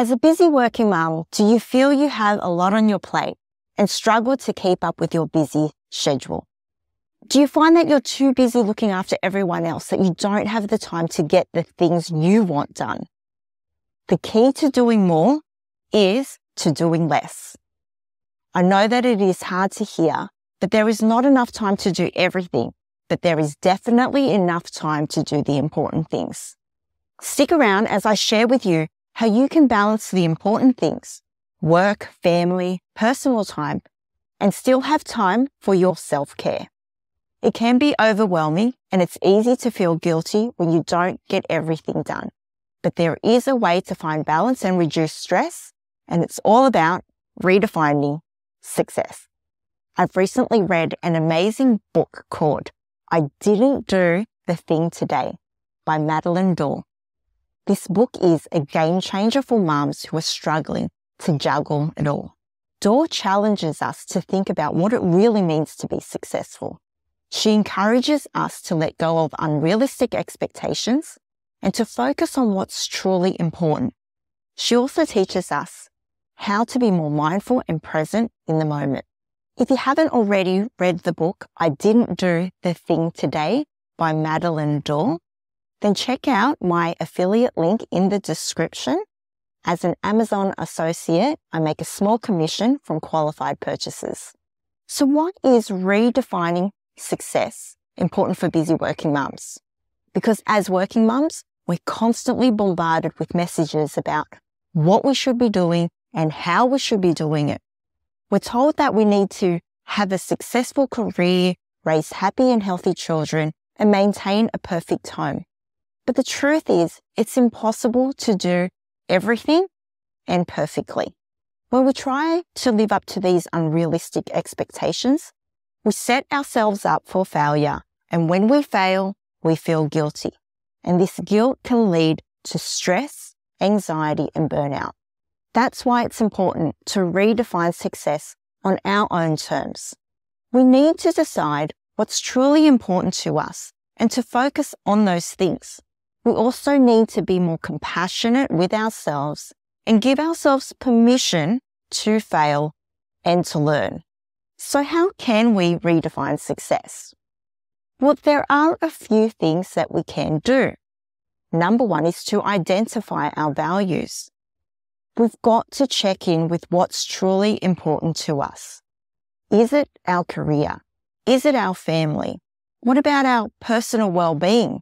As a busy working mom, do you feel you have a lot on your plate and struggle to keep up with your busy schedule? Do you find that you're too busy looking after everyone else that you don't have the time to get the things you want done? The key to doing more is to doing less. I know that it is hard to hear, but there is not enough time to do everything, but there is definitely enough time to do the important things. Stick around as I share with you how you can balance the important things, work, family, personal time, and still have time for your self-care. It can be overwhelming and it's easy to feel guilty when you don't get everything done. But there is a way to find balance and reduce stress, and it's all about redefining success. I've recently read an amazing book called I Didn't Do the Thing Today by Madeline Dore. This book is a game changer for moms who are struggling to juggle it all. Dore challenges us to think about what it really means to be successful. She encourages us to let go of unrealistic expectations and to focus on what's truly important. She also teaches us how to be more mindful and present in the moment. If you haven't already read the book, I Didn't Do the Thing Today by Madeline Dore, then check out my affiliate link in the description. As an Amazon associate, I make a small commission from qualified purchases. So what is redefining success important for busy working mums? Because as working mums, we're constantly bombarded with messages about what we should be doing and how we should be doing it. We're told that we need to have a successful career, raise happy and healthy children, and maintain a perfect home. But the truth is, it's impossible to do everything and perfectly. When we try to live up to these unrealistic expectations, we set ourselves up for failure. And when we fail, we feel guilty. And this guilt can lead to stress, anxiety, and burnout. That's why it's important to redefine success on our own terms. We need to decide what's truly important to us and to focus on those things we also need to be more compassionate with ourselves and give ourselves permission to fail and to learn. So how can we redefine success? Well, there are a few things that we can do. Number one is to identify our values. We've got to check in with what's truly important to us. Is it our career? Is it our family? What about our personal well-being?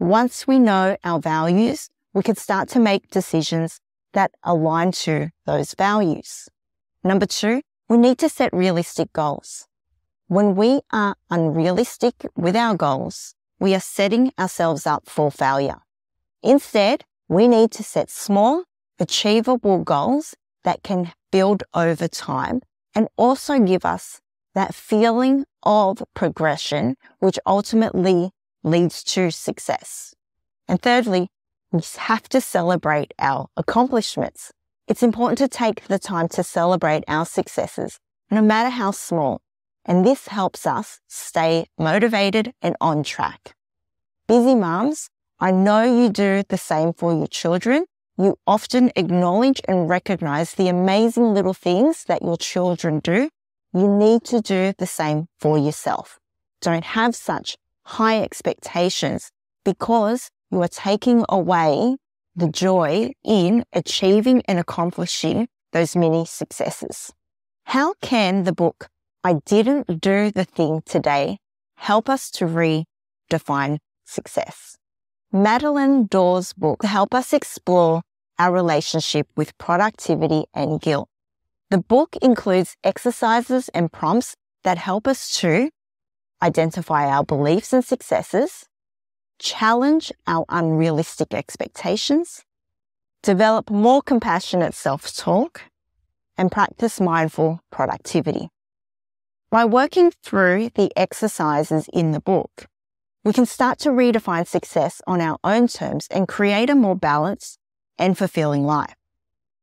Once we know our values, we can start to make decisions that align to those values. Number two, we need to set realistic goals. When we are unrealistic with our goals, we are setting ourselves up for failure. Instead, we need to set small, achievable goals that can build over time and also give us that feeling of progression, which ultimately leads to success. And thirdly, we have to celebrate our accomplishments. It's important to take the time to celebrate our successes, no matter how small. And this helps us stay motivated and on track. Busy moms, I know you do the same for your children. You often acknowledge and recognize the amazing little things that your children do. You need to do the same for yourself. Don't have such high expectations because you are taking away the joy in achieving and accomplishing those many successes. How can the book, I Didn't Do the Thing Today, help us to redefine success? Madeline Dore's book help us explore our relationship with productivity and guilt. The book includes exercises and prompts that help us to identify our beliefs and successes, challenge our unrealistic expectations, develop more compassionate self-talk, and practice mindful productivity. By working through the exercises in the book, we can start to redefine success on our own terms and create a more balanced and fulfilling life.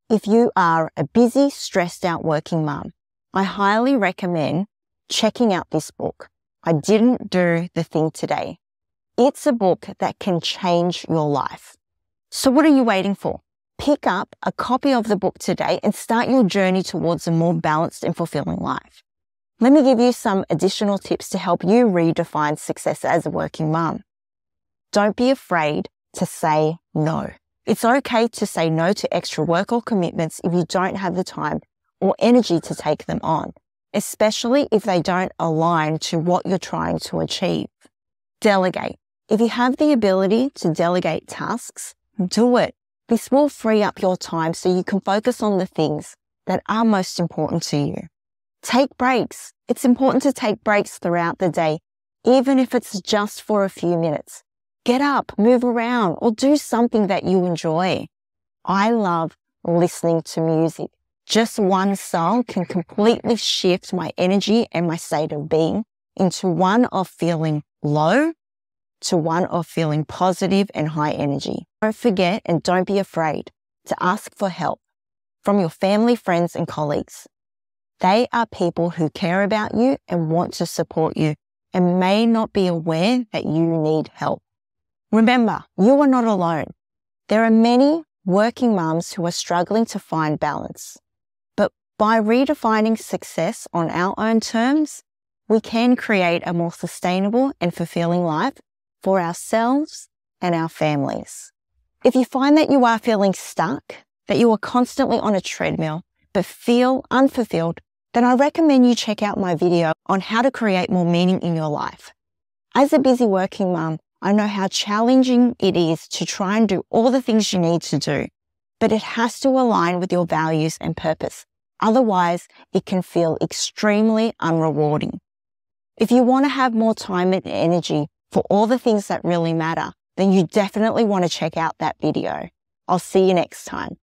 If you are a busy, stressed out working mum, I highly recommend checking out this book I didn't do the thing today. It's a book that can change your life. So what are you waiting for? pick up a copy of the book today and start your journey towards a more balanced and fulfilling life. Let me give you some additional tips to help you redefine success as a working mum. Don't be afraid to say no. It's okay to say no to extra work or commitments if you don't have the time or energy to take them on, especially if they don't align to what you're trying to achieve. Delegate. If you have the ability to delegate tasks, do it. This will free up your time so you can focus on the things that are most important to you. Take breaks. It's important to take breaks throughout the day, even if it's just for a few minutes. Get up, move around, or do something that you enjoy. I love listening to music. Just one song can completely shift my energy and my state of being into one of feeling low to one of feeling positive and high energy. Don't forget and don't be afraid to ask for help from your family, friends, and colleagues. They are people who care about you and want to support you and may not be aware that you need help. Remember, you are not alone. There are many working mums who are struggling to find balance. By redefining success on our own terms, we can create a more sustainable and fulfilling life for ourselves and our families. If you find that you are feeling stuck, that you are constantly on a treadmill, but feel unfulfilled, then I recommend you check out my video on how to create more meaning in your life. As a busy working mum, I know how challenging it is to try and do all the things you need to do, but it has to align with your values and purpose. Otherwise, it can feel extremely unrewarding. If you want to have more time and energy for all the things that really matter, then you definitely want to check out that video. I'll see you next time.